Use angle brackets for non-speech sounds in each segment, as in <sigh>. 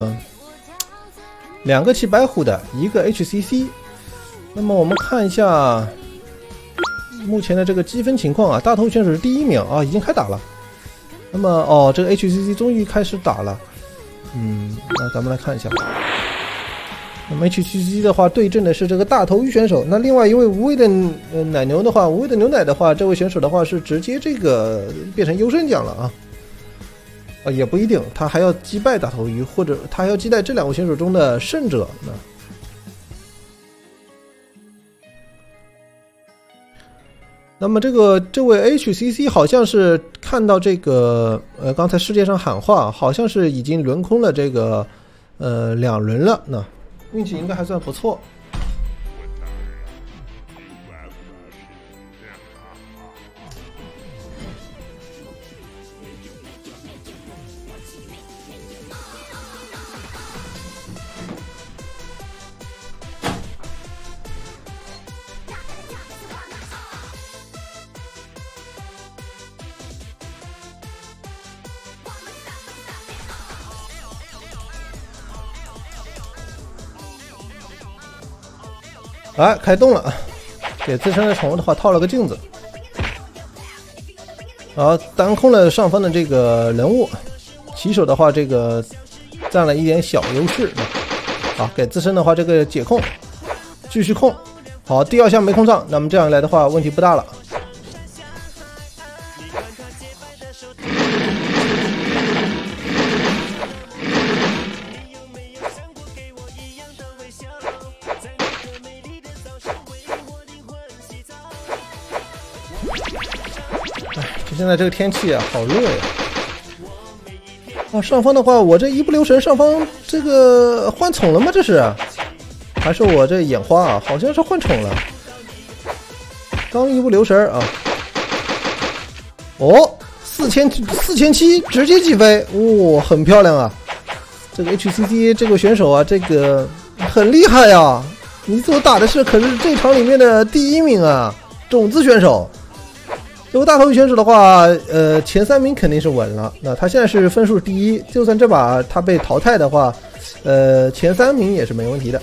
嗯，两个骑白虎的，一个 HCC。那么我们看一下目前的这个积分情况啊，大头选手是第一名啊，已经开打了。那么哦，这个 HCC 终于开始打了。嗯，那咱们来看一下。那么 HCC 的话对阵的是这个大头鱼选手。那另外一位无畏的奶牛的话，无畏的牛奶的话，这位选手的话是直接这个变成优胜奖了啊。也不一定，他还要击败大头鱼，或者他还要击败这两位选手中的胜者呢。那么这个这位 HCC 好像是看到这个呃，刚才世界上喊话，好像是已经轮空了这个呃两轮了，那运气应该还算不错。哎，开动了，给自身的宠物的话套了个镜子，好，单控了上方的这个人物，骑手的话这个占了一点小优势，啊，给自身的话这个解控，继续控，好，第二项没控上，那么这样一来的话问题不大了。现在这个天气啊，好热呀！啊，上方的话，我这一不留神，上方这个换宠了吗？这是？还是我这眼花啊？好像是换宠了。刚一不留神啊！哦，四千四千七直接击飞，哇，很漂亮啊！这个 H C D 这个选手啊，这个很厉害呀！你所打的是可是这场里面的第一名啊，种子选手。这位大头鱼选手的话，呃，前三名肯定是稳了。那他现在是分数第一，就算这把他被淘汰的话，呃，前三名也是没问题的。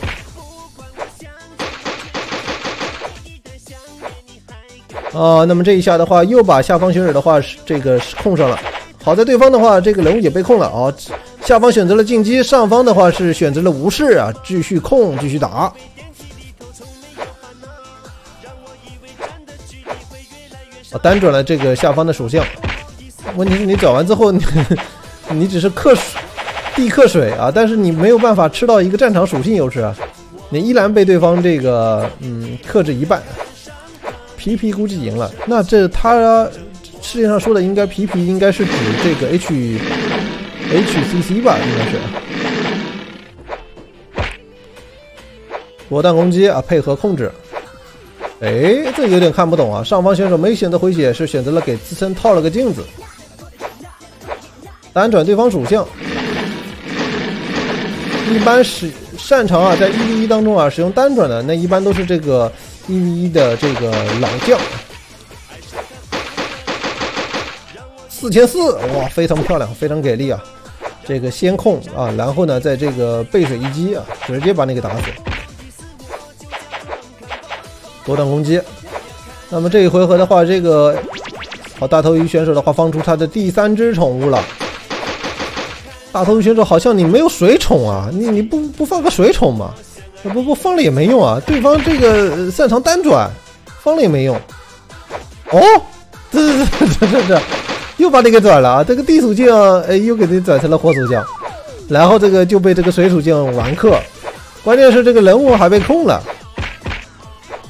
啊，那么这一下的话，又把下方选手的话是这个控上了。好在对方的话，这个人物也被控了啊。下方选择了进击，上方的话是选择了无视啊，继续控，继续打。单转了这个下方的属性，问题是你转完之后，你 <laughs> 你只是克水地克水啊，但是你没有办法吃到一个战场属性优势啊，你依然被对方这个嗯克制一半。皮皮估计赢了，那这他世界上说的应该皮皮应该是指这个 H HCC 吧，应该是。果断攻击啊，配合控制。哎，这有点看不懂啊！上方选手没选择回血，是选择了给自身套了个镜子，单转对方属性。一般使擅长啊，在一 v 一当中啊，使用单转的，那一般都是这个一 v 一的这个老将。四千四，哇，非常漂亮，非常给力啊！这个先控啊，然后呢，在这个背水一击啊，直接把你给打死。多段攻击，那么这一回合的话，这个好大头鱼选手的话放出他的第三只宠物了。大头鱼选手好像你没有水宠啊，你你不不放个水宠吗？不不放了也没用啊，对方这个擅长单转，放了也没用。哦，这这这这这又把你给转了啊！这个地属性哎又给你转成了火属性，然后这个就被这个水属性完克，关键是这个人物还被控了。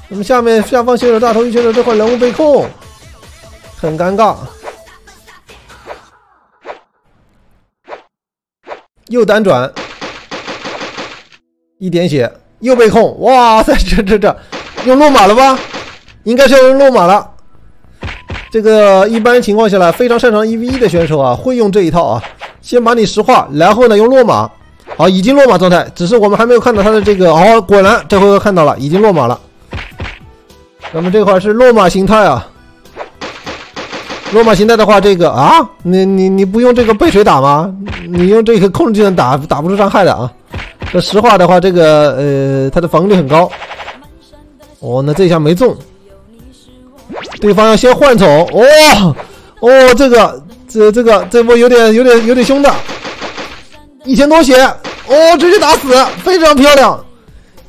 那么下面下方选手大头鱼选手这块人物被控，很尴尬，又单转，一点血又被控，哇塞，<laughs> 这这这用落马了吧？应该是要用落马了。这个一般情况下来，非常擅长一 v 一的选手啊，会用这一套啊，先把你石化，然后呢用落马，好，已经落马状态，只是我们还没有看到他的这个，哦，果然这回合看到了，已经落马了。咱们这块是落马形态啊，落马形态的话，这个啊，你你你不用这个背水打吗？你用这个控制技能打打不出伤害的啊。这实话的话，这个呃，他的防御力很高。哦，那这一下没中，对方要先换宠。哦哦，这个这这个这波有点有点有点凶的，一千多血，哦，直接打死，非常漂亮。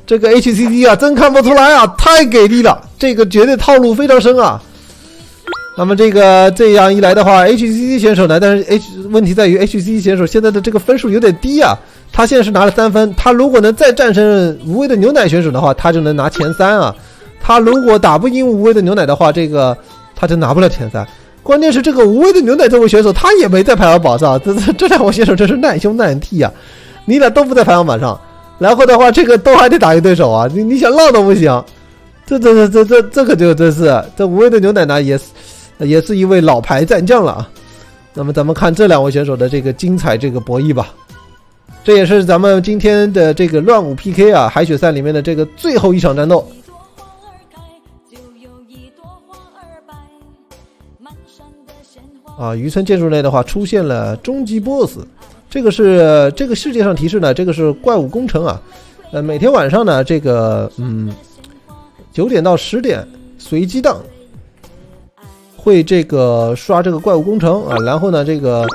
这个 HCD 啊，真看不出来啊，太给力了，这个绝对套路非常深啊。那么这个这样一来的话，HCD 选手呢，但是 H 问题在于 HCD 选手现在的这个分数有点低啊。他现在是拿了三分，他如果能再战胜无畏的牛奶选手的话，他就能拿前三啊。他如果打不赢无畏的牛奶的话，这个他就拿不了前三。关键是这个无畏的牛奶这位选手，他也没在排行榜上。这这这两位选手真是难兄难弟啊！你俩都不在排行榜上，然后的话，这个都还得打一对手啊！你你想浪都不行。这这这这这这可就真是这无畏的牛奶呢，也是也是一位老牌战将了啊。那么咱们看这两位选手的这个精彩这个博弈吧。这也是咱们今天的这个乱舞 PK 啊，海选赛里面的这个最后一场战斗。啊，渔村建筑内的话出现了终极 BOSS，这个是这个世界上提示呢，这个是怪物工程啊。呃，每天晚上呢，这个嗯，九点到十点随机档会这个刷这个怪物工程啊，然后呢，这个